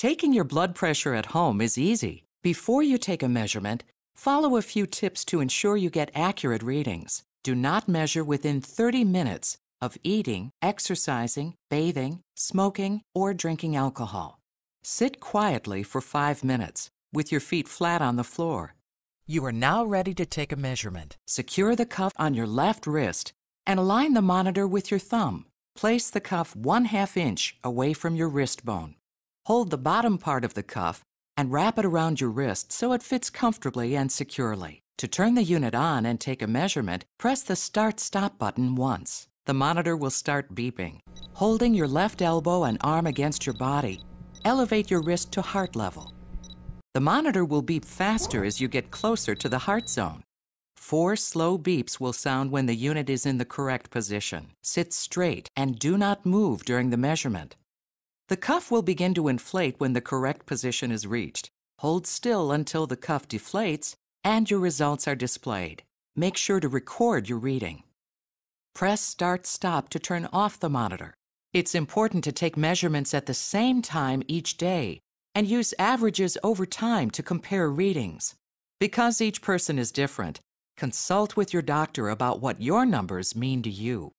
Taking your blood pressure at home is easy. Before you take a measurement, follow a few tips to ensure you get accurate readings. Do not measure within 30 minutes of eating, exercising, bathing, smoking, or drinking alcohol. Sit quietly for five minutes with your feet flat on the floor. You are now ready to take a measurement. Secure the cuff on your left wrist and align the monitor with your thumb. Place the cuff one half inch away from your wrist bone. Hold the bottom part of the cuff and wrap it around your wrist so it fits comfortably and securely. To turn the unit on and take a measurement, press the Start Stop button once. The monitor will start beeping. Holding your left elbow and arm against your body, elevate your wrist to heart level. The monitor will beep faster as you get closer to the heart zone. Four slow beeps will sound when the unit is in the correct position. Sit straight and do not move during the measurement. The cuff will begin to inflate when the correct position is reached. Hold still until the cuff deflates and your results are displayed. Make sure to record your reading. Press Start Stop to turn off the monitor. It's important to take measurements at the same time each day and use averages over time to compare readings. Because each person is different, consult with your doctor about what your numbers mean to you.